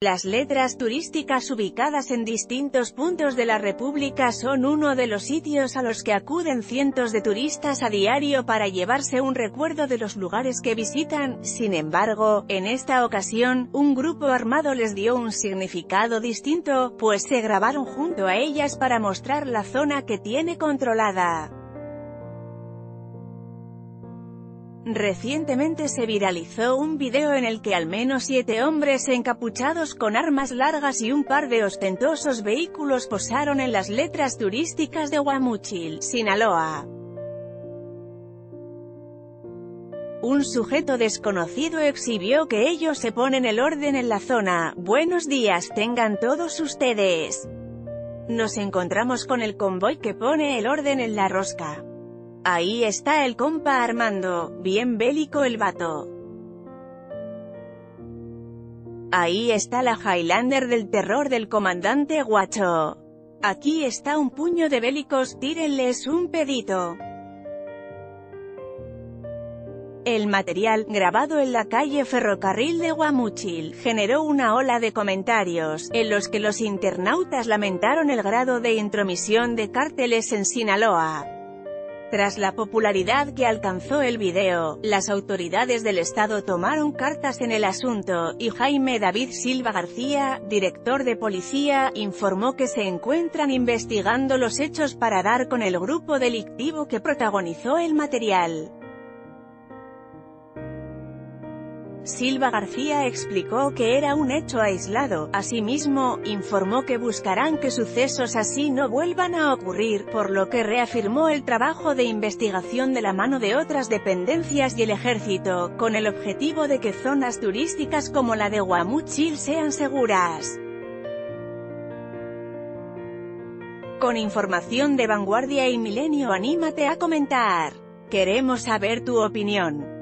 Las letras turísticas ubicadas en distintos puntos de la República son uno de los sitios a los que acuden cientos de turistas a diario para llevarse un recuerdo de los lugares que visitan, sin embargo, en esta ocasión, un grupo armado les dio un significado distinto, pues se grabaron junto a ellas para mostrar la zona que tiene controlada. Recientemente se viralizó un video en el que al menos siete hombres encapuchados con armas largas y un par de ostentosos vehículos posaron en las letras turísticas de Guamuchil, Sinaloa. Un sujeto desconocido exhibió que ellos se ponen el orden en la zona. Buenos días tengan todos ustedes. Nos encontramos con el convoy que pone el orden en la rosca. Ahí está el compa Armando, bien bélico el vato. Ahí está la Highlander del terror del comandante Guacho. Aquí está un puño de bélicos, tírenles un pedito. El material, grabado en la calle Ferrocarril de Guamuchil, generó una ola de comentarios, en los que los internautas lamentaron el grado de intromisión de cárteles en Sinaloa. Tras la popularidad que alcanzó el video, las autoridades del Estado tomaron cartas en el asunto, y Jaime David Silva García, director de policía, informó que se encuentran investigando los hechos para dar con el grupo delictivo que protagonizó el material. Silva García explicó que era un hecho aislado, asimismo, informó que buscarán que sucesos así no vuelvan a ocurrir, por lo que reafirmó el trabajo de investigación de la mano de otras dependencias y el ejército, con el objetivo de que zonas turísticas como la de Guamuchil sean seguras. Con información de vanguardia y milenio anímate a comentar. Queremos saber tu opinión.